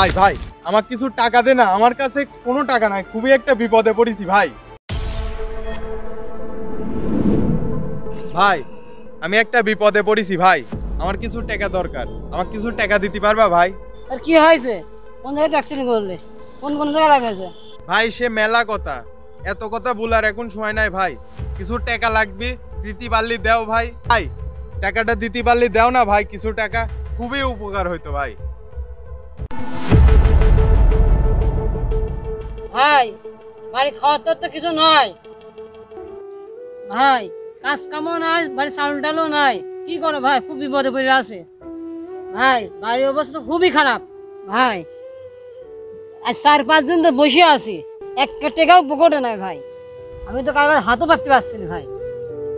ভাই ভাই আমার কিছু টাকা দে না আমার কাছে কোনো টাকা নাই খুবই একটা বিপদে পড়েছি ভাই। ভাই আমি একটা বিপদে পড়েছি ভাই। আমার কিছু টাকা দরকার আমার কিছু টাকা দিতে পারবা ভাই? আর কি হয়েছে? কোন জায়গায় অ্যাক্সিডেন্ট করলে? কোন কোন জায়গায় লাগেছে ভাই সে মেলা কথা। এত কথা বলার এখন সময় নাই ভাই। কিছু টাকা লাগবে দিতে পারলি দেও ভাই। ভাই টাকাটা দিতে পারলি দেও না ভাই কিছু টাকা। খুবই উপকার হইতো ভাই। ভাই, বাড়ি খাওয়ার তোর তো কিছু নয় ভাই, কাজ কামও নাই বাড়ি চাউল ডালও নাই। কি করো ভাই, খুব বিপদে পড়ে আছে। ভাই, বাড়ির অবস্থা তো খুবই খারাপ। ভাই, আজ চার পাঁচ দিন তো বসে আছি। এক টাকাও পকেটে নাই ভাই। আমি তো কারবার হাতও পাততে পারছি না ভাই।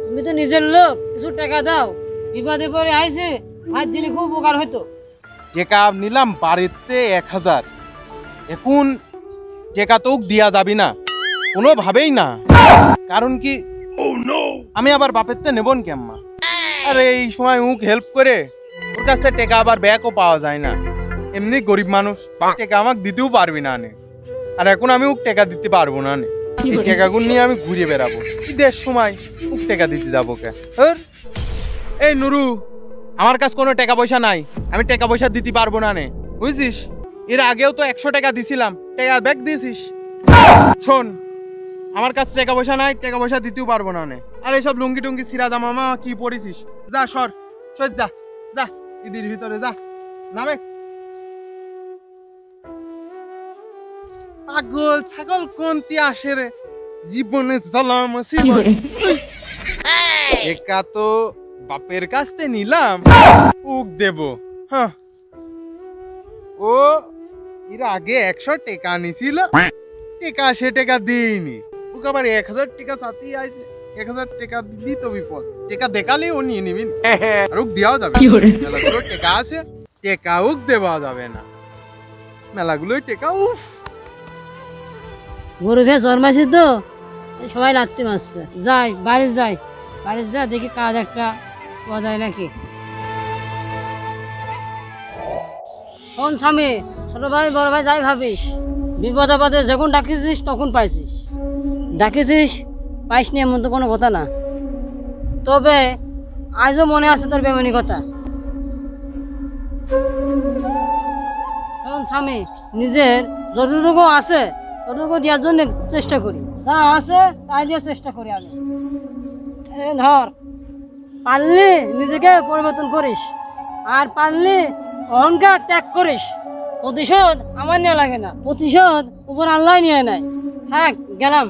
তুমি তো নিজের লোক, কিছু টাকা দাও। বিপদে পড়ে আইছে ভাই দিলে খুব উপকার হতো টেকা নিলাম বাড়িতে এক হাজার। এখন টেকা তো দিয়া যাবি না। কোনোভাবেই না। কারণ কি? আমি আবার বাপের তে নেবন কেম্মা আরে এই সময় উক হেল্প করে ওর কাছ থেকে টেকা আবার ব্যাকও পাওয়া যায় না। এমনি গরিব মানুষ টেকা আমাকে দিতেও পারবি না নে। আর এখন আমি উক টেকা দিতে পারব না নে। এই টেকাগুলো নিয়ে আমি ঘুরে বেড়াবো। ঈদের সময় উক টেকা দিতে যাব কে? ধুর। এই নুরু আমার কাছে কোনো টাকা পয়সা নাই। আমি টাকা পয়সা দিতে পারব না নে। বুঝছিস এর আগেও তো একশো টাকা দিছিলাম। টাকা ব্যাগ দিয়েছিস? শোন আমার কাছে টাকা পয়সা নাই টাকা পয়সা দিতেও পারব না নে। আর এইসব লুঙ্গি টুঙ্গি সিরা জামা মা কি পরেছিস যা সর সর যা যা ঈদের ভিতরে যা নামে। পাগল ছাগল কোনটি আসে রে? জীবনে জ্বালাম একা তো বাপের কাছ থেকে নিলাম উক দেব হ্যাঁ ও এর আগে একশো টাকা নিছিল। টাকা সে টাকা দিইনি। ওকে আবার এক হাজার টাকা সাথে আইছে। এক হাজার টাকা দিলি তো বিপদ। টাকা দেখালে ও নিয়ে নিবি না। আর উক দেওয়া যাবে। টাকা আছে টাকা উক দেওয়া যাবে না। মেলাগুলোই টাকা উফ। গরু ভেয়ে জন্মাইছে তো সবাই রাত্রি মারছে। যাই বাড়ি যাই। বাড়ি যা দেখি কাজ একটা পাওয়া যায় নাকি। কোন স্বামী ছোট ভাই, বড় ভাই, যাই ভাবিস, বিপদ আপদে যখন ডাকিছিস, তখন পাইছিস। ডাকিছিস, পাইস নি এমন তো কোনো কথা না। তবে আজও মনে আছে তোর বেমনি কথা। স্বামী, নিজের যতটুকু আছে, ততটুকু দেওয়ার জন্য চেষ্টা করি। যা আছে, তাই দিয়ে চেষ্টা করি আমি। ধর পারলি নিজেকে পরিবর্তন করিস, আর পারলি অহংকার ত্যাগ করিস। প্রতিশোধ আমার নিয়ে লাগে না। প্রতিশোধ উপর আল্লাহ নিয়ে নেয়। থাক গেলাম।